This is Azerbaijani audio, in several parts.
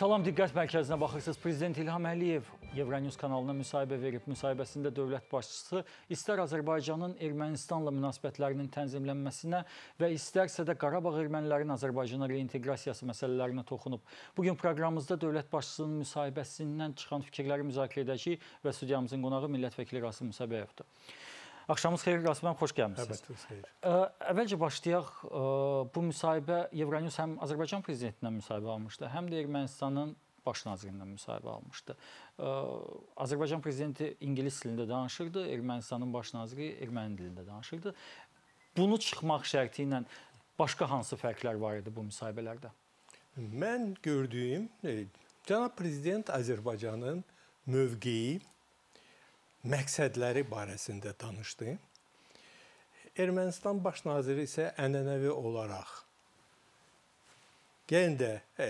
Salam diqqət mərkəzinə baxırsınız. Prezident İlham Əliyev Euronews kanalına müsahibə verib. Müsahibəsində dövlət başçısı istər Azərbaycanın Ermənistanla münasibətlərinin tənzimlənməsinə və istərsə də Qarabağ ermənilərinin Azərbaycana reinteqrasiyası məsələlərinə toxunub. Bu gün proqramımızda dövlət başçısının müsahibəsindən çıxan fikirləri müzakirə edəcəyik və studiyamızın qonağı millət vəkili Rasim Musabəyevdir. Axşamınız xeyir Rasim xoş gəlmisiniz. Əlbəttə xeyir. Əvvəlcə başlayaq. Bu müsahibə Euronews həm Azərbaycan prezidentindən müsahibə almışdı, həm də Ermənistanın baş nazirindən müsahibə almışdı. Azərbaycan prezidenti ingilis dilində danışırdı, Ermənistanın baş naziri erməni dilində danışırdı. Bunu çıxmaq şərti ilə başqa hansı fərqlər var idi bu müsahibələrdə? Mən gördüyüm e, cənab prezident Azərbaycanın mövqeyi məqsədləri barəsində danışdı. Ermənistan baş naziri isə ənənəvi olaraq yenə də e,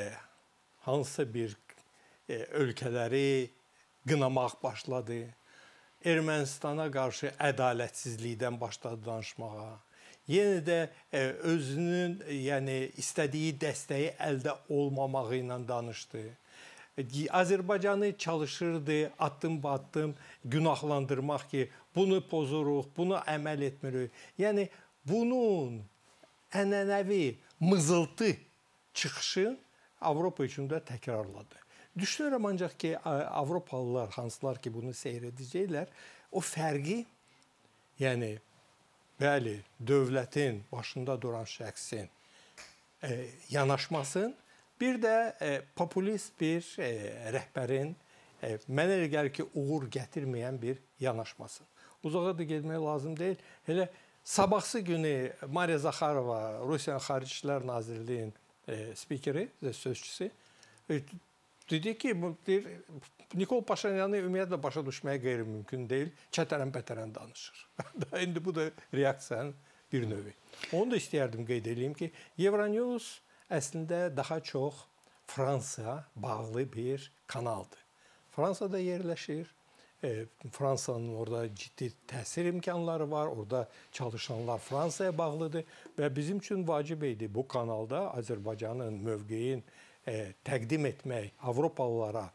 hansısa bir e, ölkələri qınamaq başladı. Ermənistana qarşı ədalətsizlikdən başladı danışmağa. Yenə də e, özünün yəni istədiyi dəstəyi əldə olmamağı ilə danışdı. Azərbaycanı çalışırdı addım-addım günahlandırmaq ki, bunu pozuruq, bunu əməl etmirik. Yəni bunun ənənəvi mızıltı çıxışı Avropa üçün də təkrarladı. Düşünürəm ancaq ki, Avropalılar, hansılar ki, bunu seyr edəcəklər, o fərqi, yəni bəli, dövlətin başında duran şəxsin e, yanaşmasın Bir də e, populist bir e, rəhbərin e, mənə elə gəlir ki, uğur gətirməyən bir yanaşması. Uzağa da getmək lazım deyil. Elə sabahsı günü Mariya Zaxarova, Rusiyanın Xarici İşlər Nazirliyinin e, spikeri, sözçüsü e, dedi ki, bu deyir Nikol Paşinyanı ümumiyyətlə başa düşməyə qeyri-mümkün deyil. Çətərən-pətərən danışır. İndi bu da reaksiyanın bir növü. Onu da istəyərdim qeyd edeyim ki, Euronews əslində daha çox Fransa bağlı bir kanaldır. Fransada yerləşir. E, Fransanın orada ciddi təsir imkanları var. Orada çalışanlar Fransaya bağlıdır və bizim üçün vacib idi bu kanalda Azərbaycanın mövqeyin e, təqdim etmək, Avropalılara,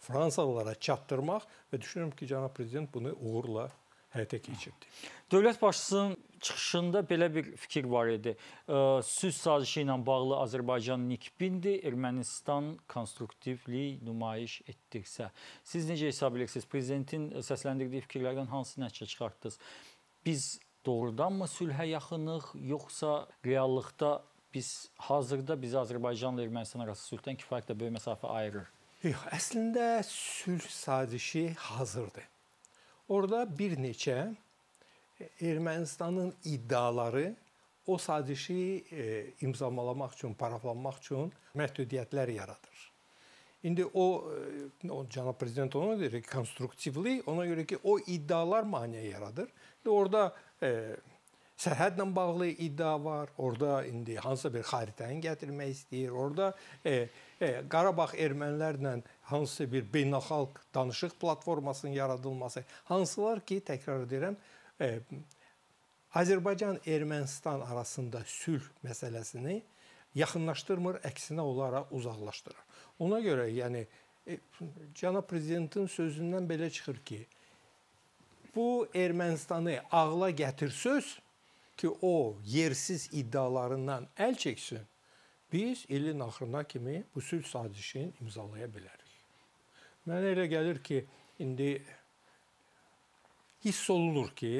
Fransalılara çatdırmaq və düşünürəm ki, cənab prezident bunu uğurla həyata keçirdi. Dövlət başçısının çıxışında belə bir fikir var idi. Sülh sazişi ilə bağlı Azərbaycan nikbindir, Ermənistan konstruktivlik nümayiş etdirsə. Siz necə hesab edirsiniz? Prezidentin səsləndirdiyi fikirlərdən hansı nəticə çıxartdınız? Biz doğrudanmı sülhə yaxınıq, yoxsa reallıqda biz hazırda biz Azərbaycanla Ermənistan arası sülhdən kifayət böyük məsafə ayırır? Yox, əslində sülh sazişi hazırdır. Orada bir neçə Ermənistanın iddiaları o sazişi e, imzalamaq üçün, paraflanmaq üçün məhdudiyyətlər yaradır. İndi o, e, o cənab prezident ona deyir ki, konstruktivlik, ona görə ki, o iddialar maneə yaradır. İndi orada e, sərhədlə bağlı iddia var. Orada indi hansısa bir xəritəni gətirmək istəyir. Orada e, e, Qarabağ ermənilərlə hansısa bir beynəlxalq danışıq platformasının yaradılması, hansılar ki, təkrar edirəm, e, Azərbaycan Ermənistan arasında sülh məsələsini yaxınlaşdırmır, əksinə olaraq uzaqlaşdırır. Ona görə yəni e, cənab prezidentin sözündən belə çıxır ki, bu Ermənistanı ağla gətir söz ki, o yersiz iddialarından əl çəksin. Biz ilin axırına kimi bu sülh sazişini imzalaya bilərik. Mənə elə gəlir ki, indi hiss olunur ki,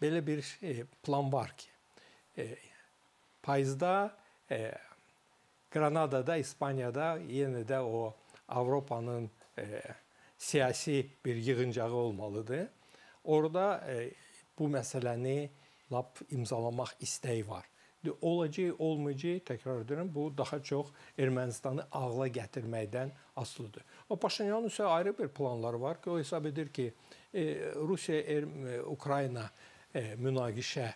belə bir e, plan var ki, e, payızda e, Granadada, İspaniyada yenə də o Avropanın siyasi bir yığıncağı olmalıdır. Orada bu məsələni lap imzalamaq istəyi var. Olacaq, olmayacaq, təkrar edirəm, bu daha çox Ermənistanı ağla gətirməkdən asılıdır. O Paşinyanın isə ayrı bir planları var ki, o hesab edir ki, Rusiya Ukrayna münaqişə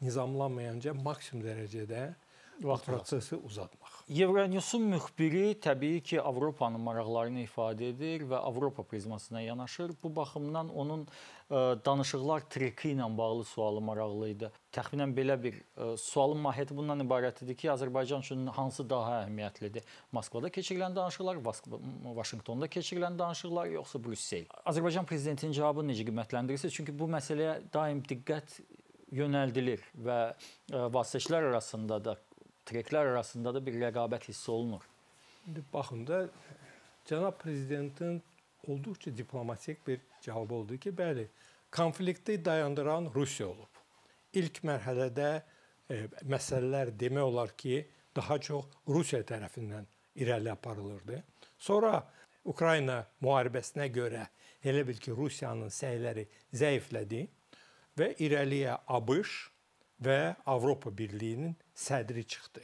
nizamlanmayanca maksimum dərəcədə Vaxt prosesi uzatmaq. Euronewsun müxbiri təbii ki, Avropanın maraqlarını ifadə edir və Avropa prizmasına yanaşır. Bu baxımdan onun ə, danışıqlar treki ilə bağlı sualı maraqlı idi. Təxminən belə bir ə, sualın mahiyyəti bundan ibarət idi ki, Azərbaycan üçün hansı daha əhəmiyyətlidir? Moskvada keçirilən danışıqlar, Vaşinqtonda keçirilən danışıqlar yoxsa Brüssel? Azərbaycan prezidentinin cavabını necə qiymətləndirirsiniz? Çünki bu məsələyə daim diqqət yönəldilir və ə, vasitəçilər arasında da treklər arasında da bir rəqabət hiss olunur. İndi baxın da cənab prezidentin olduqca diplomatik bir cavabı oldu ki, bəli, konflikti dayandıran Rusiya olub. İlk mərhələdə e, məsələlər demək olar ki, daha çox Rusiya tərəfindən irəli aparılırdı. Sonra Ukrayna müharibəsinə görə elə bil ki, Rusiyanın səyləri zəiflədi və irəliyə ABŞ və Avropa Birliyinin sədri çıxdı.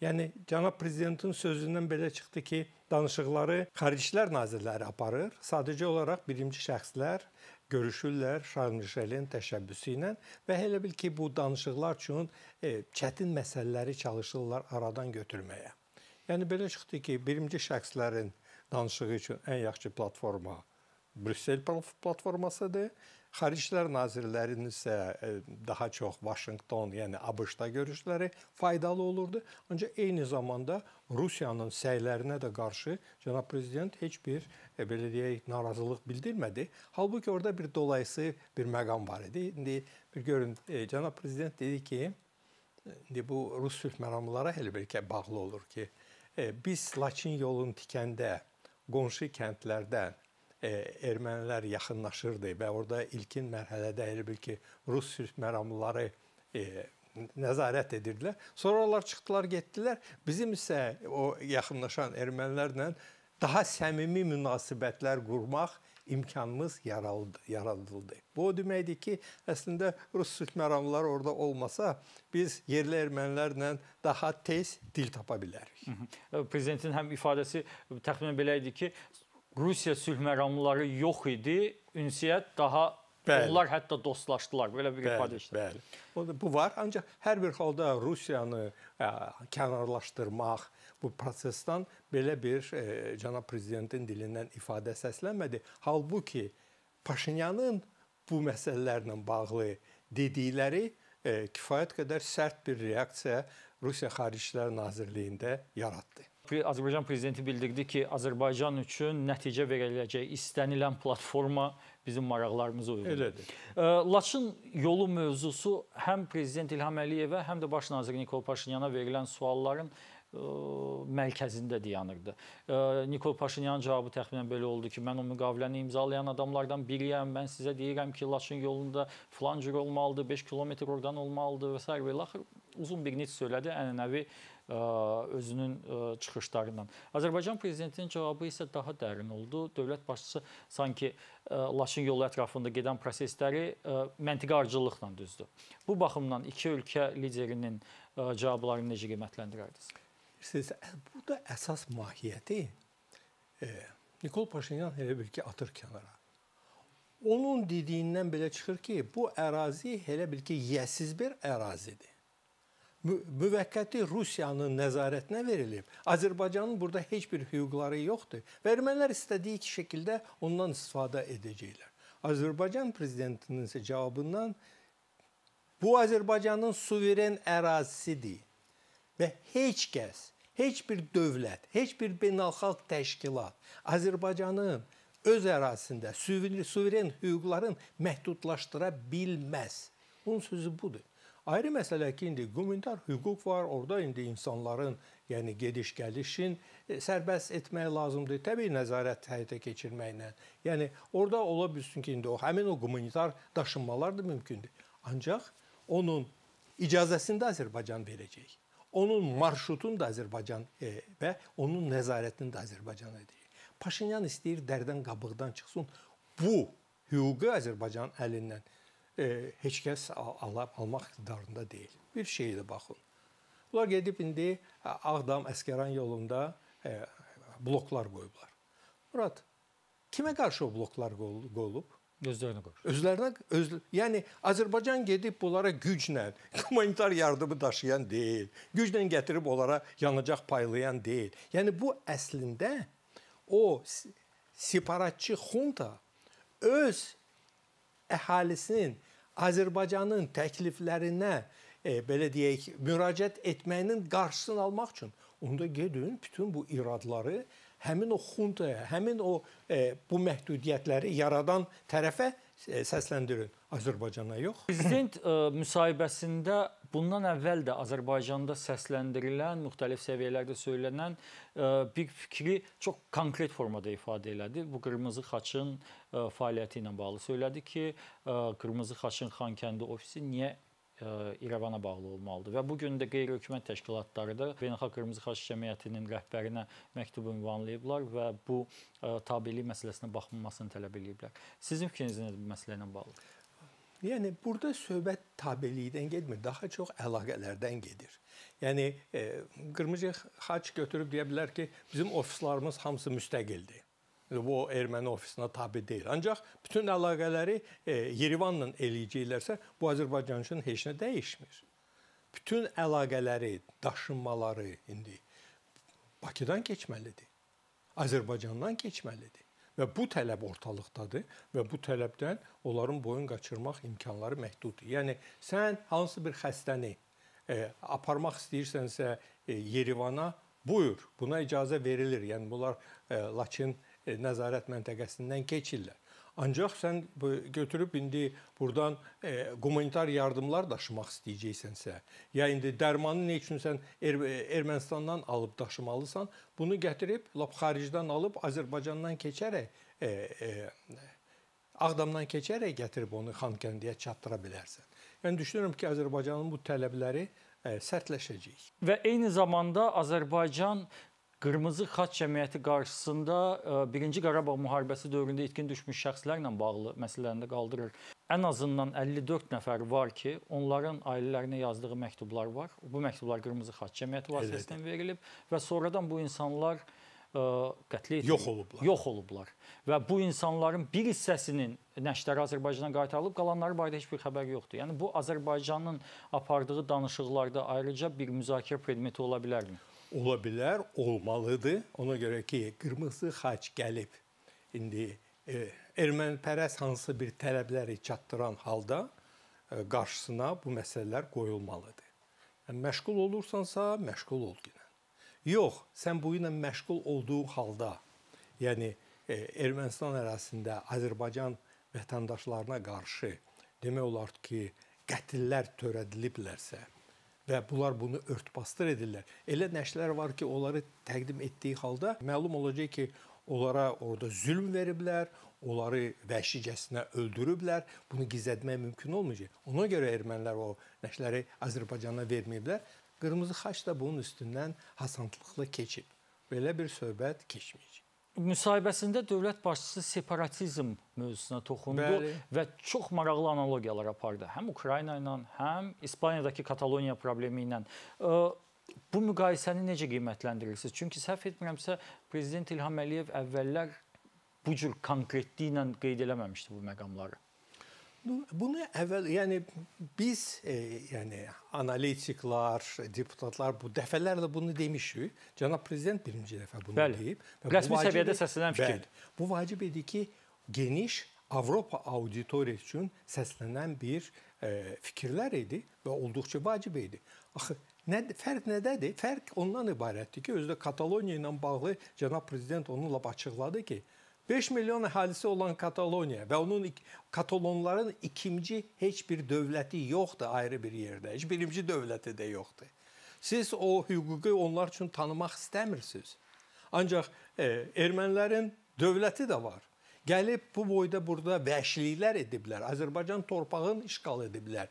Yəni cənab prezidentin sözündən belə çıxdı ki, danışıqları Xaricilər Nazirləri aparır. Sadəcə olaraq birinci şəxslər görüşürlər Şarm-el-Şeyxin təşəbbüsü ilə və elə bil ki, bu danışıqlar üçün e, çətin məsələləri çalışırlar aradan götürməyə. Yəni belə çıxdı ki, birinci şəxslərin danışığı üçün ən yaxşı platforma Brüssel platformasıdır. Xaricilər Nazirlərinin isə e, daha çox Vaşinqton, yəni ABŞ-da görüşləri faydalı olurdu. Ancaq eyni zamanda Rusiyanın səylərinə də qarşı cənab prezident heç bir e, belə deyək narazılıq bildirmədi. Halbuki orada bir dolayısı bir məqam var idi. İndi bir görün e, cənab prezident dedi ki, indi bu Rus sülh məramları elə bir ki bağlı olur ki, biz Laçin yolunu tikəndə qonşu kəndlərdən ermənilər yaxınlaşırdı və orada ilkin mərhələdə elə bil ki, Rus sülh məramlıları e, nəzarət edirdilər. Sonra onlar çıxdılar, getdilər. Bizim isə o yaxınlaşan ermənilərlə daha səmimi münasibətlər qurmaq imkanımız yaradıldı. Bu o deməkdir ki, əslində Rus sülh məramlıları orada olmasa, biz yerli ermənilərlə daha tez dil tapa bilərik. Prezidentin həm ifadəsi təxminən belə idi ki, Rusiya sülh məramlıları yox idi, ünsiyyət daha bəli. onlar hətta dostlaşdılar. Belə bir ifadə işte. Bəli. Bu var, ancaq hər bir halda Rusiyanı ə, kənarlaşdırmaq bu prosesdən belə bir ə, cənab prezidentin dilindən ifadə səslənmədi. Halbuki Paşinyanın bu məsələlərlə bağlı dedikləri ə, kifayət qədər sərt bir reaksiya Rusiya Xaricilər Nazirliyində yaratdı. Azərbaycan prezidenti bildirdi ki, Azərbaycan üçün nəticə veriləcək istənilən platforma bizim maraqlarımıza uyğundur. Elədir. Laçın yolu mövzusu həm prezident İlham Əliyevə, həm də baş nazir Nikol Paşinyana verilən sualların mərkəzində dayanırdı. Nikol Paşinyanın cavabı təxminən belə oldu ki, mən o müqaviləni imzalayan adamlardan biriyəm. Mən sizə deyirəm ki, Laçın yolunda filan cür olmalıdır, 5 kilometr oradan olmalıdır və s. və axır uzun bir nitq söylədi ənənəvi özünün çıxışlarından. Azərbaycan prezidentinin cavabı isə daha dərin oldu. Dövlət başçısı sanki Laçın yolu ətrafında gedən prosesləri məntiqi ardıcıllıqla düzdü. Bu baxımdan iki ölkə liderinin cavablarını necə qiymətləndirərdiniz? Siz burada əsas mahiyyəti Nikol Paşinyan elə bil ki atır kənara. Onun dediyindən belə çıxır ki, bu ərazi elə bil ki yəsiz bir ərazidir müvəqqəti Rusiyanın nəzarətinə verilib. Azərbaycanın burada heç bir hüquqları yoxdur və ermənilər istədiyi şəkildə ondan istifadə edəcəklər. Azərbaycan prezidentinin isə cavabından bu Azərbaycanın suveren ərazisidir və heç kəs, heç bir dövlət, heç bir beynəlxalq təşkilat Azərbaycanın öz ərazisində suveren hüquqların məhdudlaşdıra bilməz. Bunun sözü budur. Ayrı məsələ ki, indi humanitar hüquq var, orada indi insanların, yəni gediş-gəlişin e, sərbəst etmək lazımdır. Təbii nəzarət həyata keçirməklə. Yəni orada ola bilsin ki, indi o həmin o humanitar daşınmalar da mümkündür. Ancaq onun icazəsini də Azərbaycan verəcək. Onun marşrutunu da Azərbaycan e, və onun nəzarətini də Azərbaycan edəcək. Paşinyan istəyir dərdən qabıqdan çıxsın. Bu hüququ Azərbaycan əlindən e, heç kəs ala, almaq iqtidarında deyil. Bir şeydə baxın. Bunlar gedib indi Ağdam Əskəran yolunda e, bloklar qoyublar. Murad, kimə qarşı o bloklar qoyulub? Gözlərini qoyur. Özlərinə öz yəni Azərbaycan gedib bunlara güclə humanitar yardımı daşıyan deyil. Güclə gətirib onlara yanacaq paylayan deyil. Yəni bu əslində o separatçı xunta öz əhalisinin Azərbaycanın təkliflərinə e, belə deyək, müraciət etməyinin qarşısını almaq üçün onda gedin bütün bu iradları həmin o xuntaya, həmin o e, bu məhdudiyyətləri yaradan tərəfə səsləndirin. Azərbaycana yox. Prezident e, müsahibəsində bundan əvvəl də Azərbaycanda səsləndirilən, müxtəlif səviyyələrdə söylənən e, bir fikri çox konkret formada ifadə elədi. Bu qırmızı xaçın e, fəaliyyəti ilə bağlı söylədi ki, e, qırmızı xaçın Xankəndi ofisi niyə İrəvana bağlı olmalıdır və bu gün də qeyri-hökumət təşkilatları da Beynəlxalq Qırmızı Xaç Cəmiyyətinin rəhbərinə məktub ünvanlayıblar və bu tabelik məsələsinə baxılmasını tələb ediblər. Sizin fikriniz nədir bu məsələ ilə bağlı? Yəni burada söhbət tabelikdən getmir, daha çox əlaqələrdən gedir. Yəni e, qırmızı xaç götürüb deyə bilər ki, bizim ofislarımız hamısı müstəqildir bu erməni ofisinə tabe deyil. Ancaq bütün əlaqələri e, Yerevanla eləyəcəklərsə, bu Azərbaycan üçün heç nə dəyişmir. Bütün əlaqələri, daşınmaları indi Bakıdan keçməlidir. Azərbaycandan keçməlidir. Və bu tələb ortalıqdadır və bu tələbdən onların boyun qaçırmaq imkanları məhduddur. Yəni sən hansı bir xəstəni e, aparmaq istəyirsənsə e, Yerevana, buyur, buna icazə verilir. Yəni bunlar e, lakin E, nəzarət məntəqəsindən keçirlər. Ancaq sən götürüb indi burdan e, humanitar yardımlar daşımaq istəyəcəksənsə, ya indi dərmanı nə üçün sən er Ermənistandan alıb daşımalısan, bunu gətirib lap xaricdən alıb Azərbaycandan keçərək e, e, Ağdamdan keçərək gətirib onu Xankəndiyə çatdıra bilərsən. Mən düşünürəm ki, Azərbaycanın bu tələbləri ə, sərtləşəcək. Və eyni zamanda Azərbaycan Qırmızı Xaç Cəmiyyəti qarşısında 1-ci e, Qarabağ müharibəsi dövründə itkin düşmüş şəxslərlə bağlı məsələni də qaldırır. Ən azından 54 nəfər var ki, onların ailələrinə yazdığı məktublar var. Bu məktublar Qırmızı Xaç Cəmiyyəti vasitəsilə verilib və sonradan bu insanlar e, qətlə yetirilib. Yox olublar. Yox olublar. Və bu insanların bir hissəsinin nəşləri Azərbaycana qaytarılıb, qalanları barədə heç bir xəbər yoxdur. Yəni bu Azərbaycanın apardığı danışıqlarda ayrıca bir müzakirə predmeti ola bilərmi? Ola bilər, olmalıdır. Ona görə ki, qırmızı xaç gəlib indi e, ermənipərəst hansı bir tələbləri çatdıran halda e, qarşısına bu məsələlər qoyulmalıdır. Yəni məşğul olursansa, məşğul ol yenə. Yox, sən bu ilə məşğul olduğun halda, yəni e, Ermənistan ərazisində Azərbaycan vətəndaşlarına qarşı demək olar ki, qətillər törədiliblərsə, və bunlar bunu örtbasdır edirlər. Elə nəşrlər var ki, onları təqdim etdiyi halda məlum olacaq ki, onlara orada zülm veriblər, onları vəhşicəsinə öldürüblər. Bunu gizlətmək mümkün olmayacaq. Ona görə ermənilər o nəşrləri Azərbaycana verməyiblər. Qırmızı xaç da bunun üstündən hasantlıqla keçib. Belə bir söhbət keçməyəcək müsahibəsində dövlət başçısı separatizm mövzusuna toxundu Bəli. və çox maraqlı analogiyalar apardı. Həm Ukrayna ilə, həm İspaniyadakı Kataloniya problemi ilə. Bu müqayisəni necə qiymətləndirirsiniz? Çünki səhv etmirəmsə prezident İlham Əliyev əvvəllər bu cür konkretliklə qeyd eləməmişdi bu məqamları. Bunu əvvəl, yəni biz, e, yəni analitiklar, deputatlar bu dəfələrlə bunu demişik. Cənab prezident birinci dəfə bunu bəli. deyib və rəsmi vacib, səviyyədə səslənən fikirdir. Bu vacib idi ki, geniş Avropa auditoriyası üçün səslənən bir e, fikirlər idi və olduqca vacib idi. Axı nə fərq nədədir? Fərq ondan ibarətdir ki, özdə Kataloniya ilə bağlı cənab prezident onu lap açıqladı ki, 5 milyon əhalisi olan Kataloniya və onun katalonların ikinci heç bir dövləti yoxdur ayrı bir yerdə. Heç birinci dövləti də yoxdur. Siz o hüququ onlar üçün tanımaq istəmirsiniz. Ancaq e, ermənilərin dövləti də var. Gəlib bu boyda burada vəhşiliklər ediblər. Azərbaycan torpağını işğal ediblər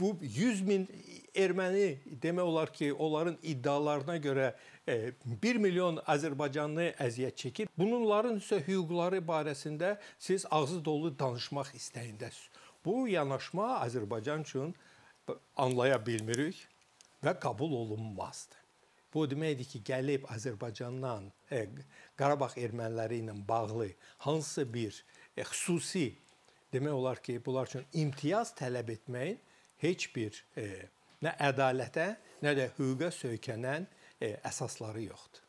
bu 100 min erməni demək olar ki, onların iddialarına görə 1 e, milyon Azərbaycanlı əziyyət çəkir. Bunların isə hüquqları barəsində siz ağzı dolu danışmaq istəyindəsiniz. Bu yanaşma Azərbaycan üçün anlaya bilmirik və qəbul olunmazdır. Bu deməkdir ki, gəlib Azərbaycandan e, Qarabağ erməniləri ilə bağlı hansısa bir e, xüsusi demək olar ki, bunlar üçün imtiyaz tələb etməyin heç bir e, nə ədalətə, nə də hüquqa söykənən əsasları yoxdur.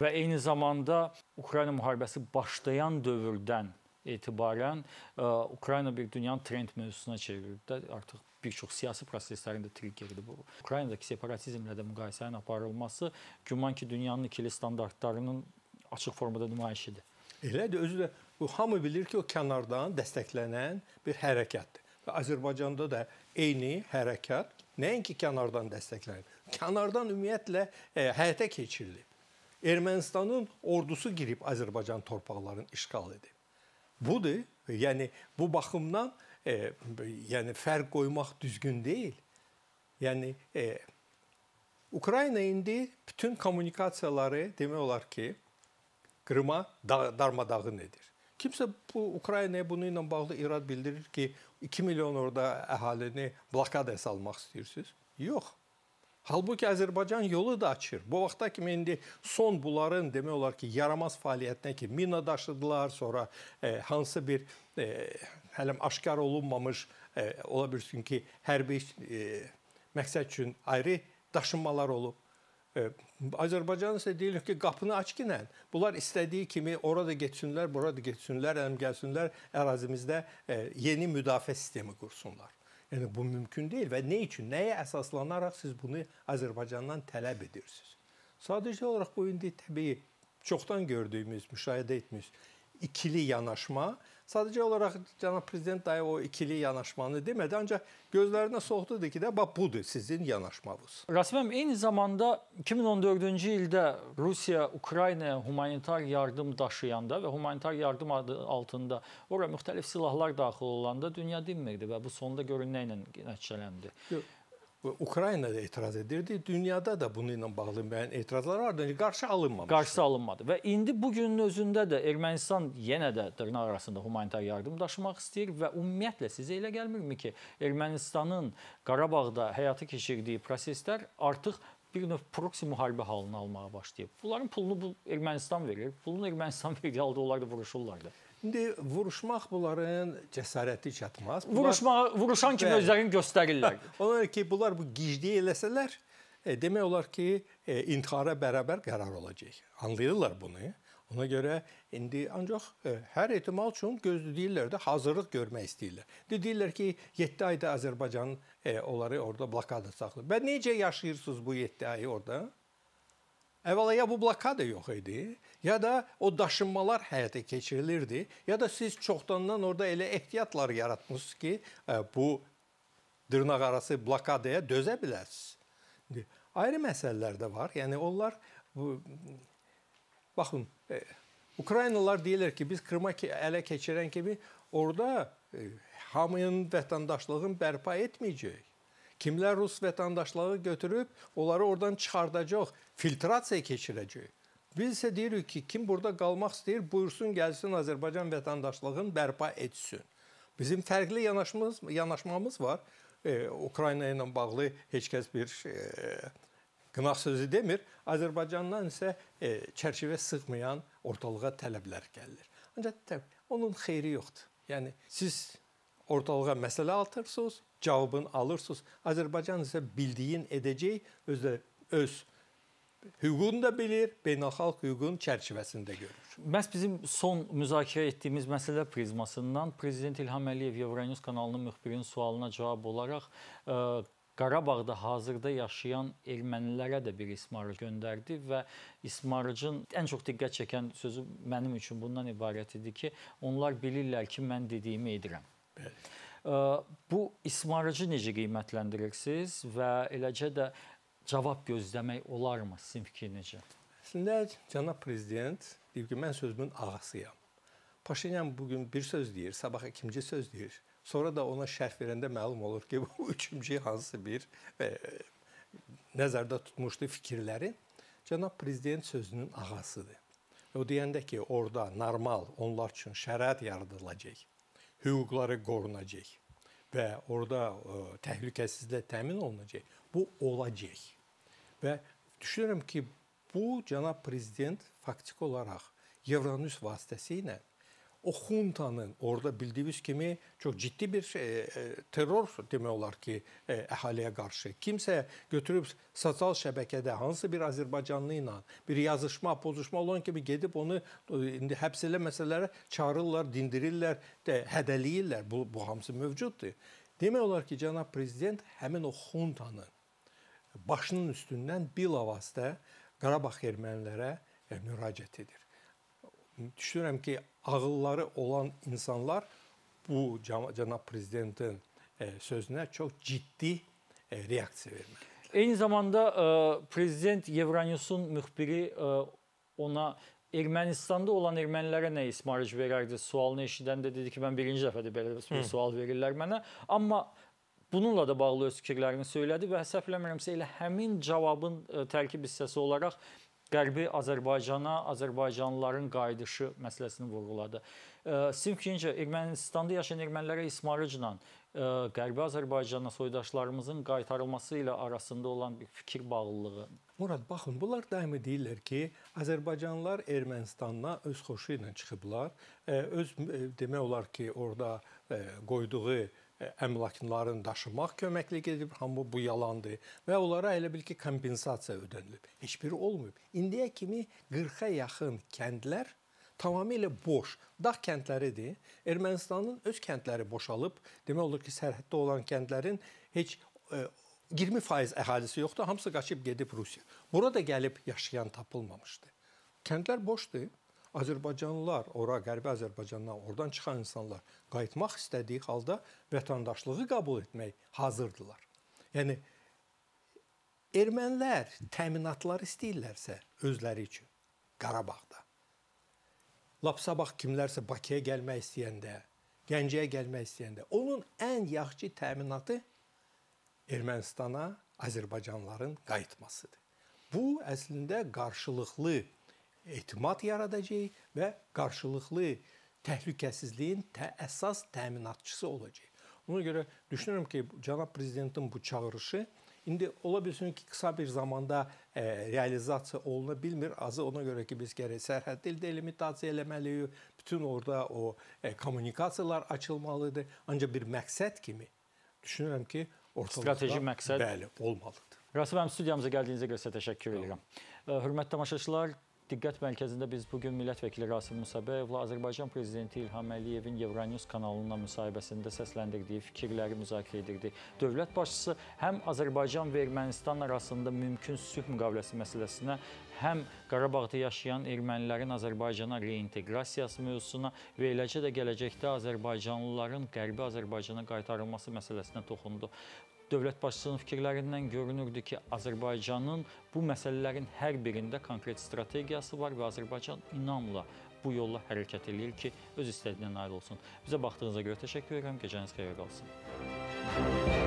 Və eyni zamanda Ukrayna müharibəsi başlayan dövrdən etibarən ə, Ukrayna bir dünyanın trend mövzusuna çevrilib də artıq bir çox siyasi proseslərin də triggeridir bu. Ukraynadakı separatizmlə də müqayisənin aparılması güman ki, dünyanın ikili standartlarının açıq formada nümayişidir. Elədir, özü də bu hamı bilir ki, o kənardan dəstəklənən bir hərəkətdir. Və Azərbaycanda da eyni hərəkat nəinki kənardan dəstəklənir. Kənardan ümumiyyətlə e, həyata keçirilib. Ermənistanın ordusu girib Azərbaycan torpaqlarını işğal edib. Budur. Yəni bu baxımdan e, yəni fərq qoymaq düzgün deyil. Yəni e, Ukrayna indi bütün kommunikasiyaları demək olar ki, Krıma darmadağın edir. Kimsə bu Ukraynaya bunu ilə bağlı irad bildirir ki, 2 milyon orada əhalini blokadaya salmaq istəyirsiniz? Yox. Halbuki Azərbaycan yolu da açır. Bu vaxta kimi indi son bunların demək olar ki, yaramaz fəaliyyətinə ki, mina daşıdılar, sonra e, hansı bir e, hələm aşkar olunmamış e, ola bilsin ki, hərbi e, məqsəd üçün ayrı daşınmalar olub. Azərbaycan isə deyir ki, qapını aç ki, bunlar istədiyi kimi orada getsinlər, burada getsinlər, həm gəlsinlər ərazimizdə e, yeni müdafiə sistemi qursunlar. Yəni bu mümkün deyil və nə üçün, nəyə əsaslanaraq siz bunu Azərbaycandan tələb edirsiniz? Sadəcə olaraq bu indi təbii çoxdan gördüyümüz, müşahidə etdiyimiz ikili yanaşma sadəcə olaraq cənab prezident dayı o ikili yanaşmanı demədi, ancaq gözlərinə soxdudu ki, də bax budur sizin yanaşmanız. Rasiməm eyni zamanda 2014-cü ildə Rusiya Ukraynaya humanitar yardım daşıyanda və humanitar yardım adı altında ora müxtəlif silahlar daxil olanda dünya dinmirdi və bu sonda görün nə ilə nəticələndi. Yox. Ukrayna da etiraz edirdi. Dünyada da bunu ilə bağlı müəyyən etirazlar vardı. Qarşı alınmamışdı. Qarşısı alınmadı və indi bu günün özündə də Ermənistan yenə də dırnaq arasında humanitar yardım daşımaq istəyir və ümumiyyətlə sizə elə gəlmirmi ki, Ermənistanın Qarabağda həyata keçirdiyi proseslər artıq bir növ proksi müharibə halını almağa başlayıb. Bunların pulunu bu Ermənistan verir. Pulunu Ermənistan verdiyi halda onlar da vuruşurlar da. İndi vuruşmaq bunların cəsarəti çatmaz. Bunlar, Vuruşmağa, vuruşan kimi özlərini göstərirlər. Onlar ki, bunlar bu gicliyə eləsələr, e, demək olar ki, e, intihara bərabər qərar olacaq. Anlayırlar bunu. Ona görə indi ancaq e, hər ehtimal üçün gözləyirlər də hazırlıq görmək istəyirlər. Deyirlər ki, 7 ayda Azərbaycan e, onları orada blokada saxlayır. Və necə yaşayırsınız bu 7 ayı orada? Əvvəla ya bu blokada yox idi, ya da o daşınmalar həyata keçirilirdi, ya da siz çoxdandan orada elə ehtiyatlar yaratmısınız ki, e, bu dırnaq arası blokadaya dözə bilərsiniz. İndi ayrı məsələlər də var. Yəni onlar bu baxın, e, Ukraynalılar deyirlər ki, biz Krıma ələ keçirən kimi orada e, hamının vətəndaşlığını bərpa etməyəcəyik. Kimlər rus vətəndaşlığı götürüb onları oradan çıxardacaq, filtrasiya keçirəcək. Biz isə deyirik ki, kim burada qalmaq istəyir, buyursun gəlsin Azərbaycan vətəndaşlığını bərpa etsin. Bizim fərqli yanaşmamız yanaşmamız var. E, Ukrayna ilə bağlı heç kəs bir e, qınaq sözü demir. Azərbaycandan isə e, çərçivə sıxmayan ortalığa tələblər gəlir. Ancaq onun xeyri yoxdur. Yəni siz ortalığa məsələ atırsınız, cavabını alırsınız. Azərbaycan isə bildiyin edəcək, özü öz hüququnu da bilir, beynəlxalq hüququn çərçivəsində görür. Məs bizim son müzakirə etdiyimiz məsələ prizmasından prezident İlham Əliyev Euronews kanalının müxbirinin sualına cavab olaraq ə, e, Qarabağda hazırda yaşayan ermənilərə də bir ismarıc göndərdi və ismarıcın ən çox diqqət çəkən sözü mənim üçün bundan ibarət idi ki, onlar bilirlər ki, mən dediyimi edirəm. Bəli. Bu ismarıcı necə qiymətləndirirsiniz və eləcə də cavab gözləmək olarmı sizin fikrinizcə? Əslində cənab prezident deyir ki, mən sözümün ağasıyam. Paşinyan bu gün bir söz deyir, sabah ikinci söz deyir. Sonra da ona şərh verəndə məlum olur ki, bu üçüncü hansı bir e, nəzərdə tutmuşdu fikirləri. Cənab prezident sözünün ağasıdır. O deyəndə ki, orada normal onlar üçün şərait yaradılacaq hüquqları qorunacaq və orada ə, e, təhlükəsizlik təmin olunacaq. Bu olacaq. Və düşünürəm ki, bu cənab prezident faktiki olaraq Euronews vasitəsilə o xuntanın orada bildiyiniz kimi çox ciddi bir şey, e, terror demək olar ki, e, əhaliyə qarşı kimsə götürüb sosial şəbəkədə hansı bir Azərbaycanlı ilə bir yazışma, pozuşma olan kimi gedib onu e, indi həbs eləməsələrə çağırırlar, dindirirlər, də hədələyirlər. Bu bu hamısı mövcuddur. Demək olar ki, cənab prezident həmin o xuntanın başının üstündən bilavasitə Qarabağ ermənilərə e, müraciət edir. Düşünürəm ki, ağılları olan insanlar bu cənab prezidentin e, sözünə çox ciddi e, reaksiya verməlidir. Eyni zamanda prezident Evronewsun müxbiri ona Ermənistanda olan ermənilərə nə ismarıc verərdi sualını eşidəndə dedi ki, mən birinci dəfədir belə bir sual verirlər mənə. Amma bununla da bağlı öz fikirlərini söylədi və səhv eləmirəmsə elə həmin cavabın tərkib hissəsi olaraq Qərbi Azərbaycana, Azərbaycanlıların qayıdışı məsələsini vurğuladı. Sizin fikrincə Ermənistanda yaşayan ermənilərə ismarıcla Qərbi Azərbaycana soydaşlarımızın qaytarılması ilə arasında olan bir fikir bağlılığı. Murad, baxın, bunlar daimi deyirlər ki, Azərbaycanlılar Ermənistandan öz xoşu ilə çıxıblar. Öz demək olar ki, orada qoyduğu əmlakların daşımaq köməklik edib, amma bu yalandır və onlara elə bil ki, kompensasiya ödənilib. Heç biri olmayıb. İndiyə kimi 40-a yaxın kəndlər tamamilə boş. Dağ kəndləridir. Ermənistanın öz kəndləri boşalıb. Demək olar ki, sərhəddə olan kəndlərin heç 20% e, əhalisi yoxdur. Hamısı qaçıb gedib Rusiya. Burada gəlib yaşayan tapılmamışdı. Kəndlər boşdur. Azərbaycanlılar, ora Qərbi Azərbaycandan oradan çıxan insanlar qayıtmaq istədiyi halda vətəndaşlığı qəbul etmək hazırdılar. Yəni ermənilər təminatlar istəyirlərsə özləri üçün Qarabağda. Lap sabah kimlərsə Bakıya gəlmək istəyəndə, Gəncəyə gəlmək istəyəndə, onun ən yaxşı təminatı Ermənistana Azərbaycanlıların qayıtmasıdır. Bu əslində qarşılıqlı etimad yaradacaq və qarşılıqlı təhlükəsizliyin tə əsas təminatçısı olacaq. Ona görə düşünürəm ki, cənab prezidentin bu çağırışı indi ola bilsin ki, qısa bir zamanda e, realizasiya oluna bilmir. Azı ona görə ki, biz gərək sərhəddə delimitasiya eləməliyik. Bütün orada o e, kommunikasiyalar açılmalıdır. Ancaq bir məqsəd kimi düşünürəm ki, ortalıqda strateji məqsəd bəli, olmalıdır. Rasim müəllim studiyamıza gəldiyinizə görə təşəkkür edirəm. Hörmətli tamaşaçılar, Diqqət mərkəzində biz bu gün millət vəkili Rasim Musabəyevlə Azərbaycan prezidenti İlham Əliyevin Euronews kanalına müsahibəsində səsləndirdiyi fikirləri müzakirə edirdik. Dövlət başçısı həm Azərbaycan və Ermənistan arasında mümkün sülh müqaviləsi məsələsinə, həm Qarabağda yaşayan ermənilərin Azərbaycana reinteqrasiyası mövzusuna və eləcə də gələcəkdə azərbaycanlıların Qərbi Azərbaycana qaytarılması məsələsinə toxundu. Dövlət başçısının fikirlərindən görünürdü ki, Azərbaycanın bu məsələlərin hər birində konkret strategiyası var və Azərbaycan inamla bu yolla hərəkət eləyir ki, öz istədiyinə nail olsun. Bizə baxdığınıza görə təşəkkür edirəm. Gecəniz xeyir qalsın.